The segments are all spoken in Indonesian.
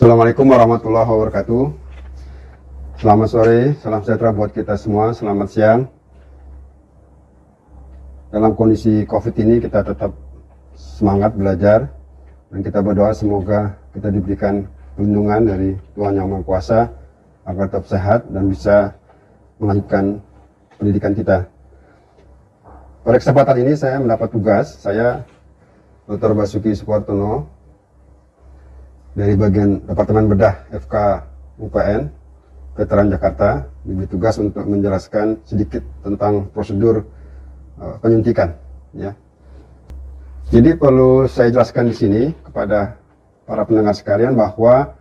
Assalamualaikum warahmatullahi wabarakatuh. Selamat sore, salam sejahtera buat kita semua. Selamat siang. Dalam kondisi COVID ini kita tetap semangat belajar dan kita berdoa semoga kita diberikan perlindungan dari Tuhan Yang Maha Kuasa agar tetap sehat dan bisa melanjutkan pendidikan kita. Pada kesempatan ini saya mendapat tugas, saya Dr. Basuki Supartono dari bagian Departemen Bedah FK UPN Veteran Jakarta diberi tugas untuk menjelaskan sedikit tentang prosedur uh, penyuntikan ya. Jadi perlu saya jelaskan di sini kepada para pendengar sekalian bahwa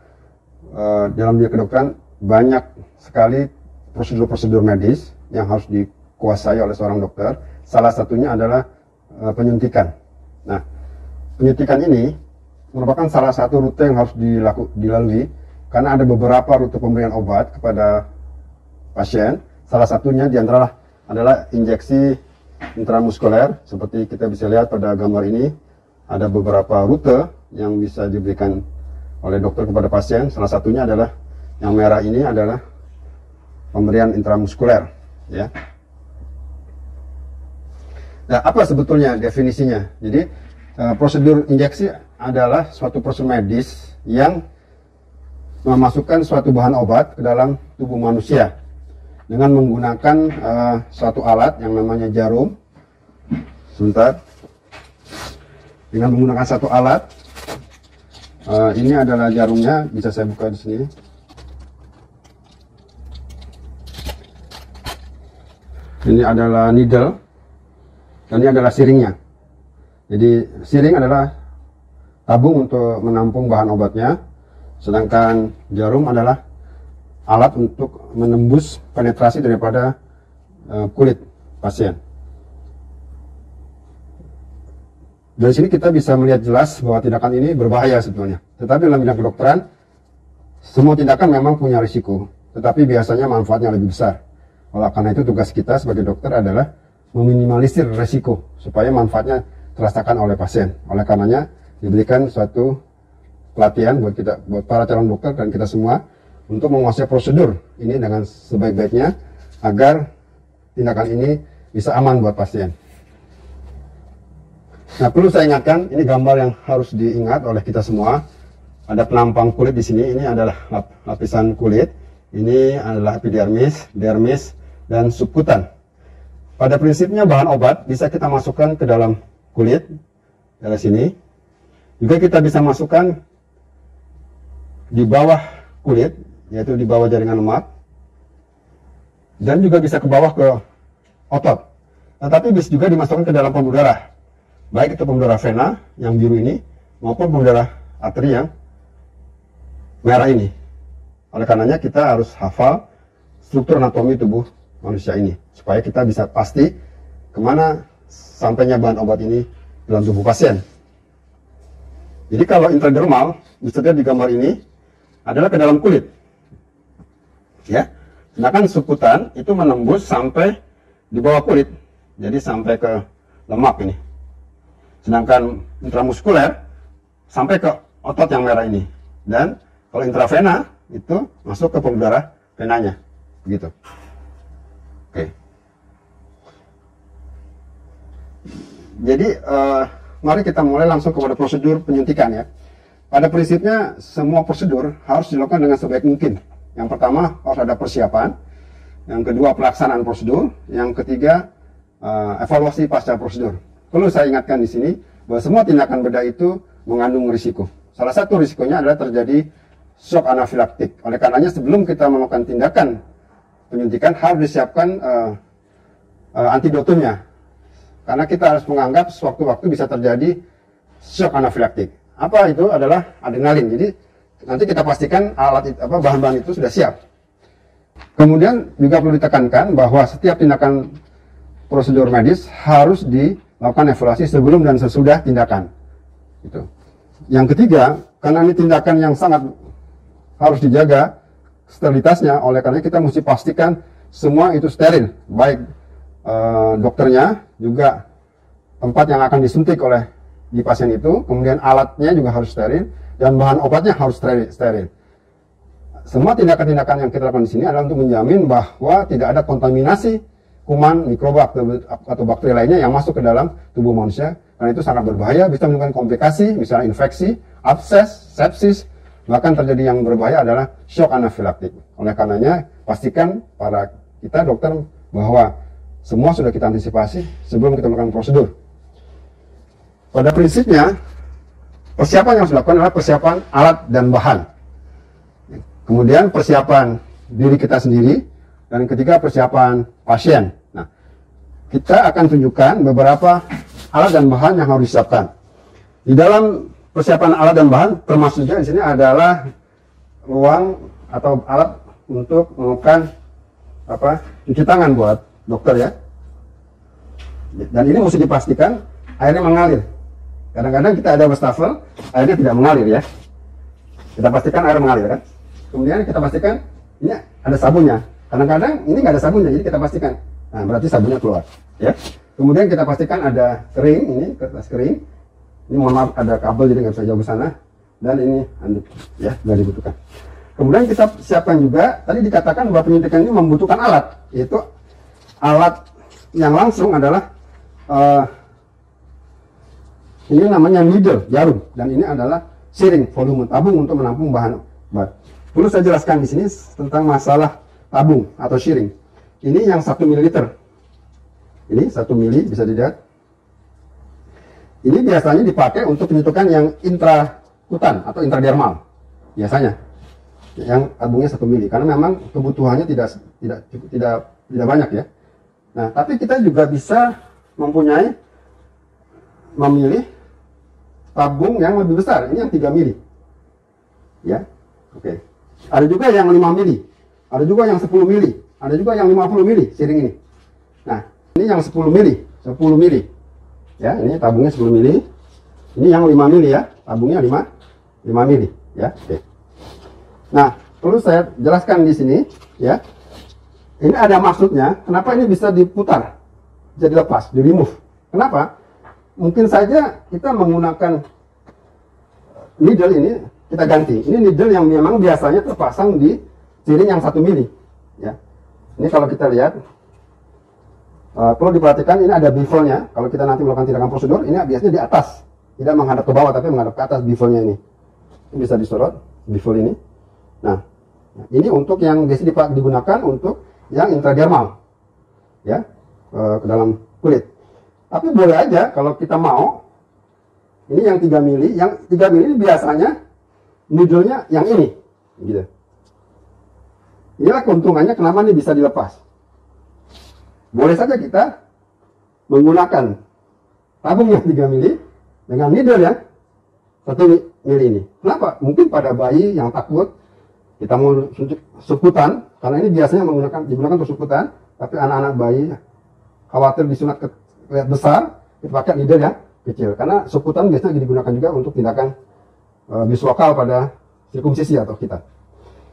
uh, dalam dunia kedokteran banyak sekali prosedur-prosedur medis yang harus dikuasai oleh seorang dokter. Salah satunya adalah uh, penyuntikan. Nah, penyuntikan ini merupakan salah satu rute yang harus dilaku, dilalui karena ada beberapa rute pemberian obat kepada pasien. Salah satunya di antara adalah injeksi intramuskuler seperti kita bisa lihat pada gambar ini ada beberapa rute yang bisa diberikan oleh dokter kepada pasien. Salah satunya adalah yang merah ini adalah pemberian intramuskuler ya. Nah, apa sebetulnya definisinya? Jadi uh, prosedur injeksi adalah suatu prosedur medis yang memasukkan suatu bahan obat ke dalam tubuh manusia dengan menggunakan uh, suatu alat yang namanya jarum. Sebentar. Dengan menggunakan satu alat. Uh, ini adalah jarumnya, bisa saya buka di sini. Ini adalah needle dan ini adalah siringnya. Jadi siring adalah tabung untuk menampung bahan obatnya, sedangkan jarum adalah alat untuk menembus penetrasi daripada uh, kulit pasien. Dari sini kita bisa melihat jelas bahwa tindakan ini berbahaya sebetulnya. Tetapi dalam bidang kedokteran, semua tindakan memang punya risiko, tetapi biasanya manfaatnya lebih besar. Oleh karena itu tugas kita sebagai dokter adalah meminimalisir risiko supaya manfaatnya terasakan oleh pasien. Oleh karenanya diberikan suatu pelatihan buat kita, buat para calon dokter dan kita semua untuk menguasai prosedur ini dengan sebaik-baiknya agar tindakan ini bisa aman buat pasien. Nah, perlu saya ingatkan, ini gambar yang harus diingat oleh kita semua. Ada penampang kulit di sini, ini adalah lapisan kulit. Ini adalah epidermis, dermis, dan subkutan. Pada prinsipnya bahan obat bisa kita masukkan ke dalam kulit dari sini juga kita bisa masukkan di bawah kulit, yaitu di bawah jaringan lemak, dan juga bisa ke bawah ke otot. Tetapi bisa juga dimasukkan ke dalam pembuluh darah, baik itu pembuluh darah vena yang biru ini, maupun pembuluh darah arteri yang merah ini. Oleh karenanya kita harus hafal struktur anatomi tubuh manusia ini, supaya kita bisa pasti ke mana sampainya bahan obat ini dalam tubuh pasien. Jadi kalau intradermal, dilihat di gambar ini, adalah ke dalam kulit. Ya. Sedangkan suputan itu menembus sampai di bawah kulit. Jadi sampai ke lemak ini. Sedangkan intramuskuler sampai ke otot yang merah ini. Dan kalau intravena itu masuk ke pembuluh darah venanya. Begitu. Oke. Jadi uh, mari kita mulai langsung kepada prosedur penyuntikan ya. Pada prinsipnya semua prosedur harus dilakukan dengan sebaik mungkin. Yang pertama harus ada persiapan, yang kedua pelaksanaan prosedur, yang ketiga uh, evaluasi pasca prosedur. Perlu saya ingatkan di sini bahwa semua tindakan bedah itu mengandung risiko. Salah satu risikonya adalah terjadi shock anafilaktik. Oleh karenanya sebelum kita melakukan tindakan penyuntikan harus disiapkan uh, uh, antidotumnya karena kita harus menganggap sewaktu-waktu bisa terjadi shock anafilaktik. Apa itu adalah adrenalin. Jadi nanti kita pastikan alat apa bahan-bahan itu sudah siap. Kemudian juga perlu ditekankan bahwa setiap tindakan prosedur medis harus dilakukan evaluasi sebelum dan sesudah tindakan. Itu. Yang ketiga, karena ini tindakan yang sangat harus dijaga sterilitasnya, oleh karena kita mesti pastikan semua itu steril, baik uh, dokternya, juga tempat yang akan disuntik oleh di pasien itu, kemudian alatnya juga harus steril, dan bahan obatnya harus steril. steril. Semua tindakan-tindakan yang kita lakukan di sini adalah untuk menjamin bahwa tidak ada kontaminasi kuman, mikroba atau bakteri lainnya yang masuk ke dalam tubuh manusia. Karena itu sangat berbahaya, bisa menimbulkan komplikasi, misalnya infeksi, abses, sepsis, bahkan terjadi yang berbahaya adalah shock anafilaktik. Oleh karenanya, pastikan para kita dokter bahwa semua sudah kita antisipasi sebelum kita melakukan prosedur. Pada prinsipnya, persiapan yang harus dilakukan adalah persiapan alat dan bahan. Kemudian persiapan diri kita sendiri, dan ketiga persiapan pasien. Nah, kita akan tunjukkan beberapa alat dan bahan yang harus disiapkan. Di dalam persiapan alat dan bahan termasuk juga di sini adalah ruang atau alat untuk melakukan apa cuci tangan buat dokter ya. Dan ini mesti dipastikan airnya mengalir. Kadang-kadang kita ada wastafel, airnya tidak mengalir ya. Kita pastikan air mengalir kan. Kemudian kita pastikan ini ada sabunnya. Kadang-kadang ini nggak ada sabunnya, jadi kita pastikan. Nah, berarti sabunnya keluar. Ya. Kemudian kita pastikan ada kering, ini kertas kering. Ini mohon maaf ada kabel jadi nggak bisa jauh ke sana. Dan ini handuk, ya, nggak dibutuhkan. Kemudian kita siapkan juga, tadi dikatakan bahwa penyuntikan ini membutuhkan alat, yaitu alat yang langsung adalah uh, ini namanya needle, jarum, dan ini adalah siring, volume tabung untuk menampung bahan obat. Perlu saya jelaskan di sini tentang masalah tabung atau siring. Ini yang 1 ml. Ini 1 mili bisa dilihat. Ini biasanya dipakai untuk penyuntikan yang intrakutan atau intradermal. Biasanya yang tabungnya 1 mili karena memang kebutuhannya tidak tidak tidak tidak banyak ya. Nah, tapi kita juga bisa mempunyai memilih tabung yang lebih besar. Ini yang 3 mili. Ya. Oke. Okay. Ada juga yang 5 mili. Ada juga yang 10 mili. Ada juga yang 50 mili siring ini. Nah, ini yang 10 mili. 10 mili. Ya, ini tabungnya 10 mili. Ini yang 5 mili ya. Tabungnya 5 5 mili, ya. Oke. Okay. Nah, perlu saya jelaskan di sini, ya. Ini ada maksudnya, kenapa ini bisa diputar? Bisa dilepas, di remove. Kenapa? mungkin saja kita menggunakan needle ini kita ganti. Ini needle yang memang biasanya terpasang di siring yang satu mili. Ya. Ini kalau kita lihat, uh, perlu diperhatikan ini ada bevelnya. Kalau kita nanti melakukan tindakan prosedur, ini biasanya di atas, tidak menghadap ke bawah tapi menghadap ke atas bevelnya ini. Ini bisa disorot bevel ini. Nah, ini untuk yang biasa digunakan untuk yang intradermal, ya, uh, ke dalam kulit. Tapi boleh aja kalau kita mau. Ini yang 3 mili, yang 3 mili biasanya needle-nya yang ini, gitu. Inilah keuntungannya kenapa ini bisa dilepas. Boleh saja kita menggunakan tabung yang 3 mili dengan needle yang 1 mili ini. Kenapa? Mungkin pada bayi yang takut kita mau suntik sukutan karena ini biasanya menggunakan digunakan untuk sukutan, tapi anak-anak bayi khawatir disunat ke lihat besar, kita pakai needle yang kecil. Karena sukutan biasanya digunakan juga untuk tindakan uh, bis lokal pada sirkumsisi atau kita.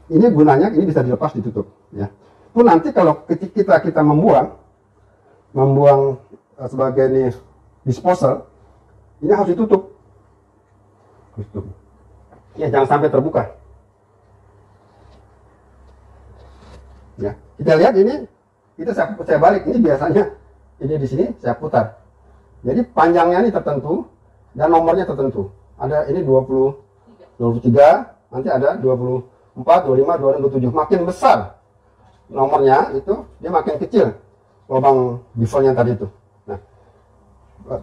Ini gunanya ini bisa dilepas ditutup. Ya. Pun nanti kalau kita kita membuang, membuang uh, sebagai ini disposal, ini harus ditutup. Tutup. Ya jangan sampai terbuka. Ya, kita lihat ini, kita saya, saya balik ini biasanya ini di sini saya putar. Jadi panjangnya ini tertentu dan nomornya tertentu. Ada ini 20 23, nanti ada 24, 25, 26, 27. Makin besar nomornya itu dia makin kecil lubang bevelnya tadi itu. Nah,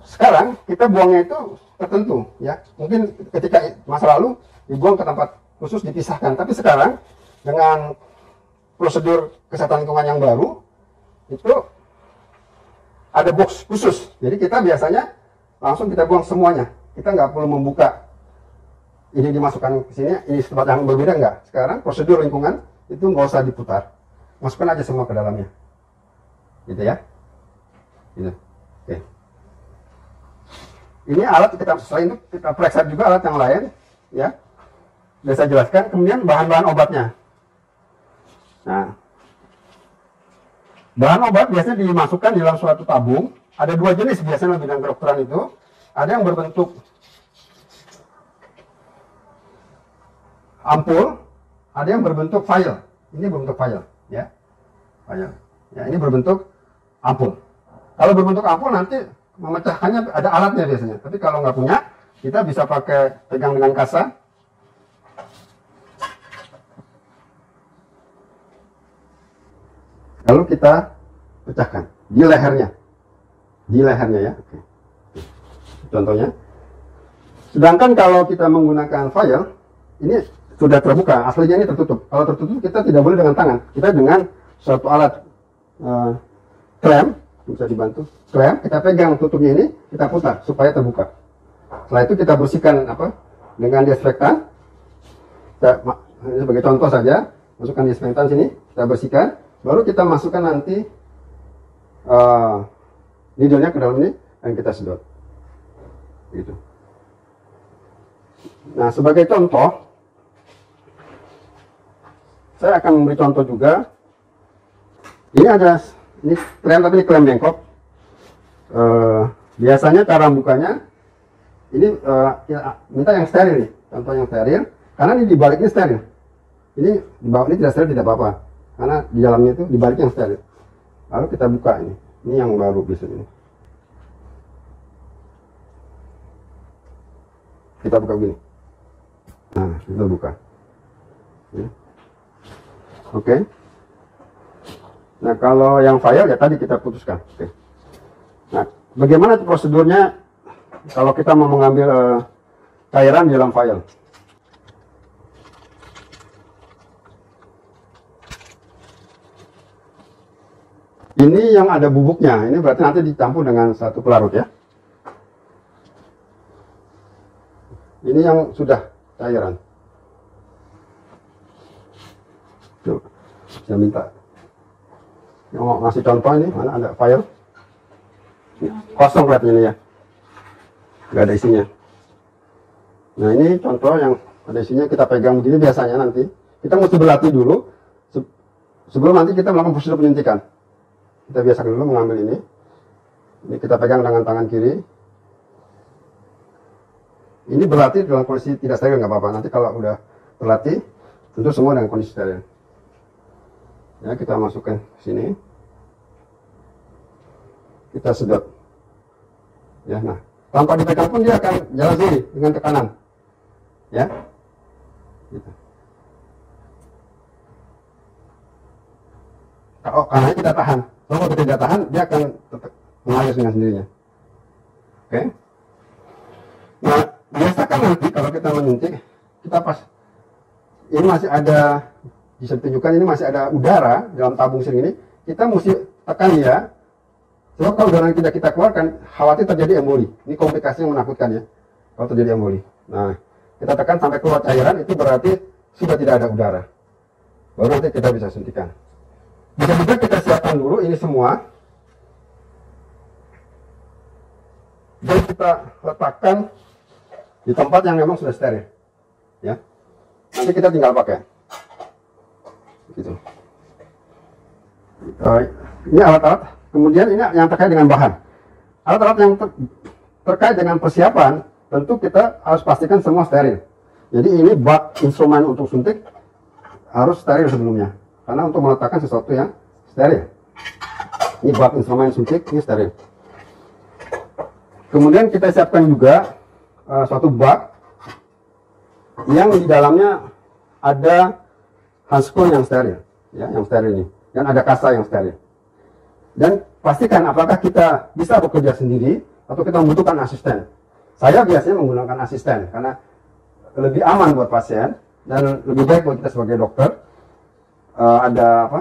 sekarang kita buangnya itu tertentu ya. Mungkin ketika masa lalu dibuang ke tempat khusus dipisahkan, tapi sekarang dengan prosedur kesehatan lingkungan yang baru itu ada box khusus. Jadi kita biasanya langsung kita buang semuanya. Kita nggak perlu membuka ini dimasukkan ke sini, ini tempat yang berbeda nggak. Sekarang prosedur lingkungan itu nggak usah diputar. Masukkan aja semua ke dalamnya. Gitu ya. Gitu. Oke. Ini alat kita selain itu kita periksa juga alat yang lain, ya. Saya jelaskan. Kemudian bahan-bahan obatnya. Nah, Bahan obat biasanya dimasukkan di dalam suatu tabung. Ada dua jenis biasanya dalam bidang kedokteran itu. Ada yang berbentuk ampul, ada yang berbentuk file. Ini berbentuk file, ya. File. Ya, ini berbentuk ampul. Kalau berbentuk ampul nanti memecahkannya ada alatnya biasanya. Tapi kalau nggak punya, kita bisa pakai pegang dengan kasa. Lalu kita pecahkan di lehernya. Di lehernya ya. Oke. Contohnya. Sedangkan kalau kita menggunakan file, ini sudah terbuka, aslinya ini tertutup. Kalau tertutup kita tidak boleh dengan tangan. Kita dengan suatu alat uh, klem bisa dibantu klem kita pegang tutupnya ini kita putar supaya terbuka setelah itu kita bersihkan apa dengan desinfektan kita, sebagai contoh saja masukkan desinfektan sini kita bersihkan baru kita masukkan nanti uh, needle-nya ke dalam ini dan kita sedot. Gitu. Nah sebagai contoh saya akan memberi contoh juga. Ini ada ini klem tapi ini klem bengkok. Uh, biasanya cara bukanya ini uh, ya, minta yang steril nih. Contoh yang steril. Karena ini di baliknya steril. Ini di bawah ini tidak steril tidak apa-apa karena di dalamnya itu di balik yang steril lalu kita buka ini ini yang baru bisa ini kita buka begini nah kita buka oke okay. Nah kalau yang file ya tadi kita putuskan. Oke. Nah bagaimana prosedurnya kalau kita mau mengambil uh, cairan di dalam file? Ini yang ada bubuknya, ini berarti nanti dicampur dengan satu pelarut ya. Ini yang sudah cairan. Tuh, saya minta. Mau ngasih contoh ini mana ada file? Kosong kelihatannya ini ya. Nggak ada isinya. Nah ini contoh yang ada isinya kita pegang begini biasanya nanti. Kita mesti berlatih dulu. Sebelum nanti kita melakukan prosedur penyuntikan kita biasakan dulu mengambil ini. Ini kita pegang dengan tangan kiri. Ini berlatih dalam kondisi tidak steril nggak apa-apa. Nanti kalau udah terlatih tentu semua dengan kondisi steril. Ya kita masukkan sini. Kita sedot. Ya nah tanpa dipegang pun dia akan jalan sendiri dengan tekanan. Ya. Gitu. kalau karena kita tahan kalau kita tidak tahan dia akan mengalir dengan sendirinya oke nah biasakan nanti kalau kita menyuntik kita pas ini masih ada bisa ditunjukkan ini masih ada udara dalam tabung sering ini, kita mesti tekan ya. Sebab kalau udara yang tidak kita keluarkan, khawatir terjadi emboli. Ini komplikasi yang menakutkan ya, kalau terjadi emboli. Nah, kita tekan sampai keluar cairan, itu berarti sudah tidak ada udara. Baru nanti kita bisa suntikan. Bisa juga kita siapkan dulu ini semua. Dan kita letakkan di tempat yang memang sudah steril. Ya. Nanti kita tinggal pakai gitu. Ini alat-alat. Kemudian ini yang terkait dengan bahan. Alat-alat yang ter terkait dengan persiapan, tentu kita harus pastikan semua steril. Jadi ini bak instrumen untuk suntik harus steril sebelumnya. Karena untuk meletakkan sesuatu yang steril. Ini bak instrumen suntik, ini steril. Kemudian kita siapkan juga uh, suatu bak yang di dalamnya ada handscoon yang steril, ya, yang steril ini, dan ada kasa yang steril. Dan pastikan apakah kita bisa bekerja sendiri atau kita membutuhkan asisten. Saya biasanya menggunakan asisten karena lebih aman buat pasien dan lebih baik buat kita sebagai dokter. Uh, ada apa?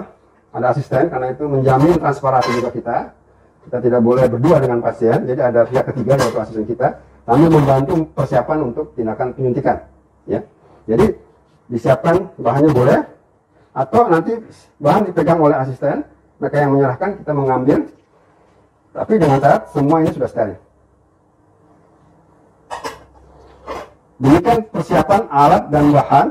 Ada asisten karena itu menjamin transparansi juga kita. Kita tidak boleh berdua dengan pasien, jadi ada pihak ketiga yaitu asisten kita sambil membantu persiapan untuk tindakan penyuntikan. Ya, jadi disiapkan bahannya boleh, atau nanti bahan dipegang oleh asisten mereka yang menyerahkan kita mengambil tapi dengan syarat semua ini sudah steril demikian persiapan alat dan bahan